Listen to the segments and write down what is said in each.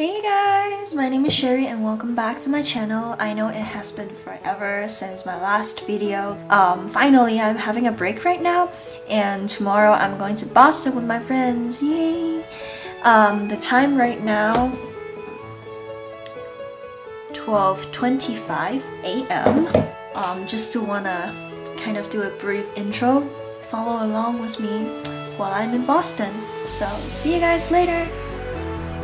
Hey guys, my name is Sherry and welcome back to my channel. I know it has been forever since my last video. Um, finally, I'm having a break right now and tomorrow I'm going to Boston with my friends. Yay! Um, the time right now 12.25 a.m. Um, just to wanna kind of do a brief intro, follow along with me while I'm in Boston. So see you guys later!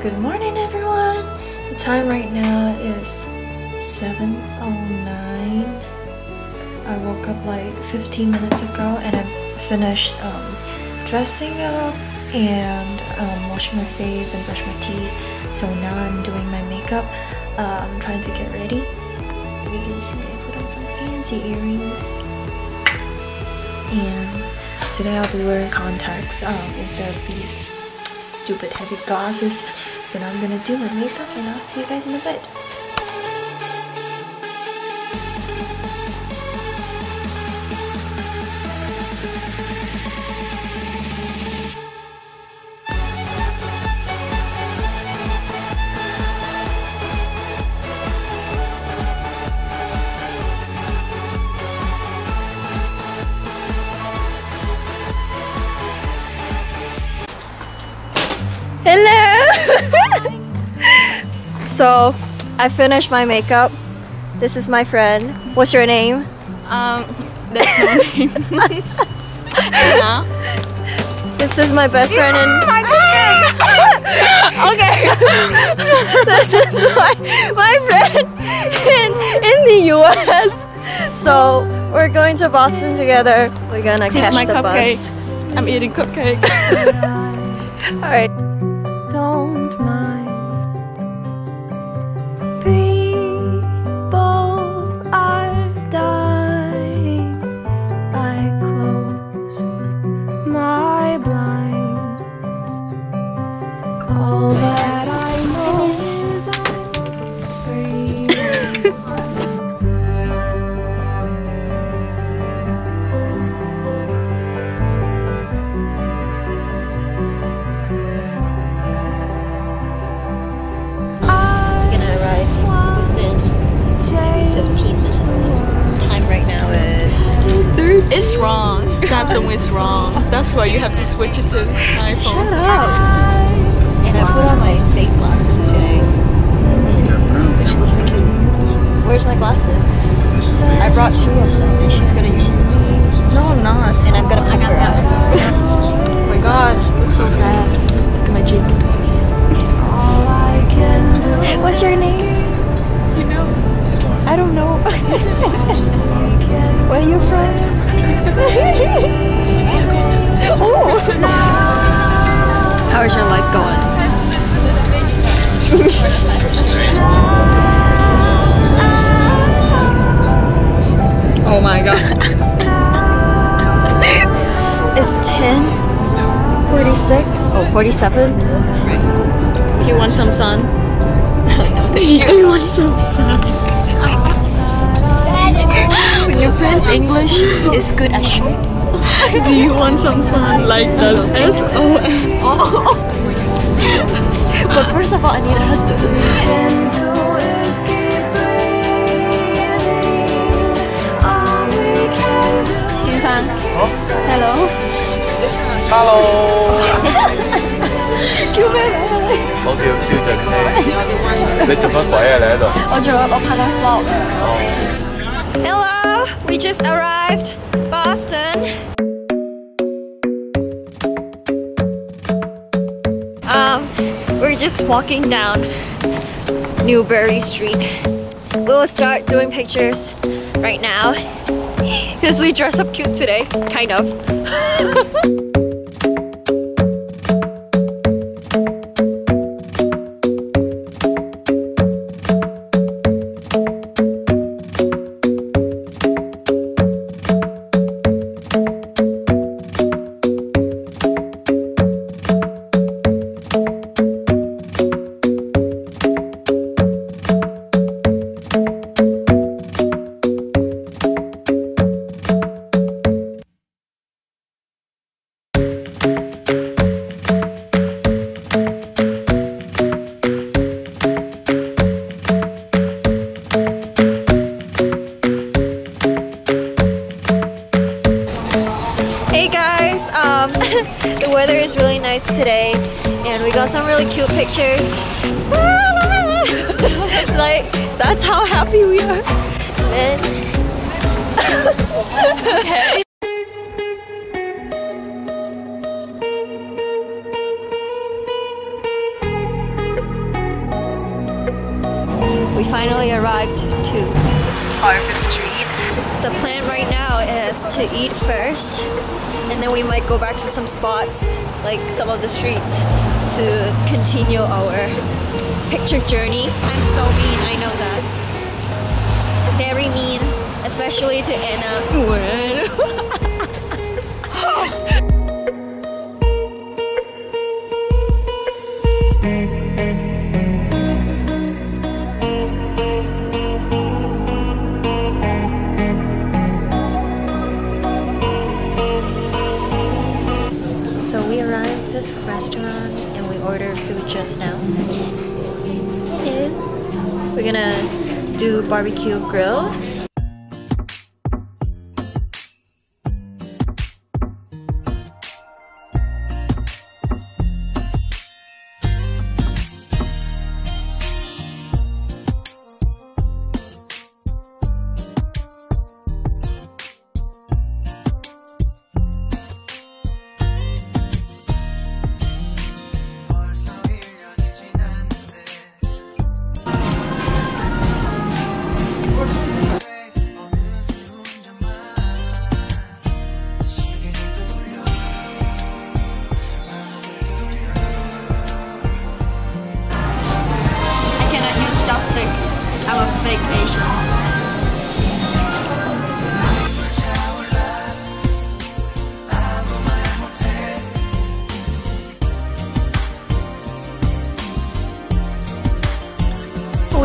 Good morning everyone! The time right now is 7.09 I woke up like 15 minutes ago and I finished um, dressing up and um, washing my face and brush my teeth. So now I'm doing my makeup. Uh, I'm trying to get ready. You can see I put on some fancy earrings. And today I'll be wearing contacts um, instead of these stupid heavy glasses so now I'm gonna do my makeup and I'll see you guys in a bit. So, I finished my makeup. This is my friend. What's your name? Um, that's no name. Anna. This is my best friend and okay. this is my, my friend in, in the US. So, we're going to Boston together. We're gonna Here's catch my the cupcake. bus. I'm eating cupcake. Alright. don't mind it's wrong. Samsung is wrong. That's why you have to switch it to iPhone. Shut up! And I put on my fake glasses today. Which looks cute. Where's my glasses? I brought two of them and she's gonna use this one. No, I'm not. And I'm gonna pick her that Oh My god. It's 10 46 oh 47 Do you want some sun? Do you, do you want some sun? your friend's English is good as shit Do you want some sun? Like the S O N. but first of all I need a husband Hello Hello，叫咩名啊你？我叫萧俊熙，你做乜鬼啊？你喺度？我做我拍紧 vlog Hello we just arrived Boston Um, we're just walking down Newbury Street. We will start doing pictures right now because we dress up cute today, kind of. like that's how happy we are. And okay. We finally arrived to Harvard Street. The plan right now is to eat first, and then we might go back to some spots, like some of the streets, to continue our picture journey. I'm so mean, I know that. Very mean, especially to Anna. gonna do barbecue grill.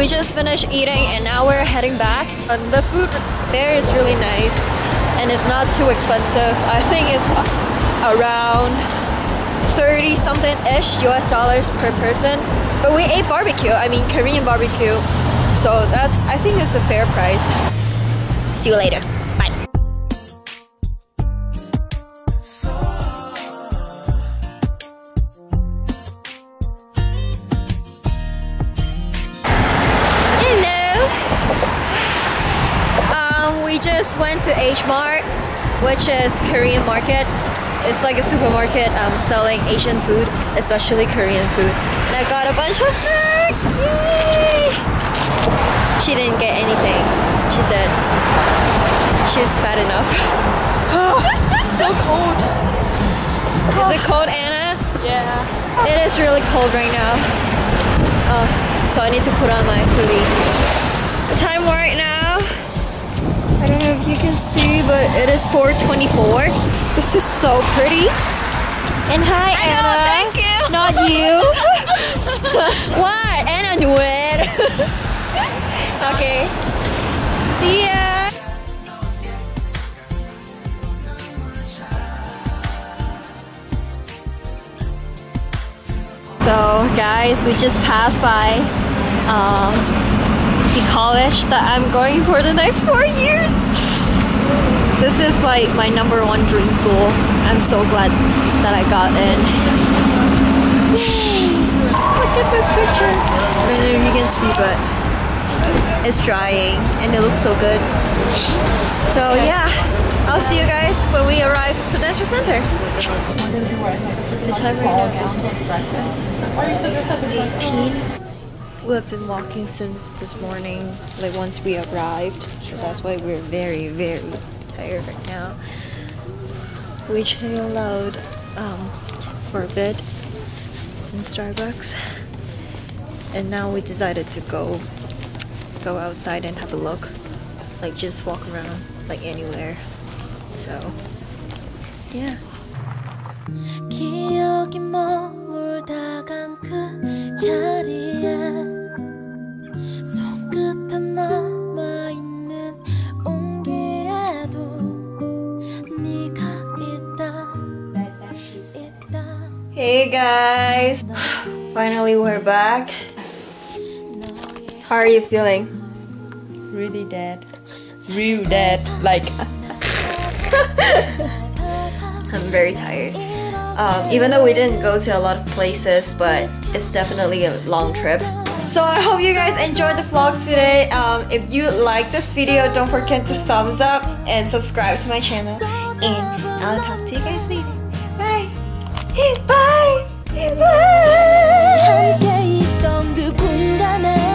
We just finished eating and now we're heading back. Uh, the food there is really nice and it's not too expensive. I think it's around 30 something ish US dollars per person. But we ate barbecue, I mean Korean barbecue. So that's, I think it's a fair price. See you later. To H Mart, which is Korean market. It's like a supermarket um, selling Asian food, especially Korean food. And I got a bunch of snacks. Yay! She didn't get anything. She said she's fat enough. So cold. Is it cold, Anna? Yeah. It is really cold right now. Uh, so I need to put on my hoodie. Time right now, you can see, but it is 4:24. This is so pretty. And hi, Anna. thank you. Not you. what? Anna knew it. okay. See ya. So guys, we just passed by um, the college that I'm going for the next four years. This is like my number one dream school. I'm so glad that I got in. Yay! Look at this picture. I don't know if you can see, but it's drying and it looks so good. So yeah, I'll see you guys when we arrive at Prudential Center. The time right now is 18. We have been walking since this morning, like once we arrived. So that's why we're very, very tired right now. We chilled out um, for a bit in Starbucks, and now we decided to go go outside and have a look, like just walk around, like anywhere. So, yeah. 기억이 머물다간 그 자리 Hey guys! Finally, we're back. How are you feeling? really dead. Real dead. Like I'm very tired. Um, even though we didn't go to a lot of places, but it's definitely a long trip. So I hope you guys enjoyed the vlog today. Um, if you like this video, don't forget to thumbs up and subscribe to my channel. And I'll talk to you guys later. 바이 바이 함께 있던 그 공간에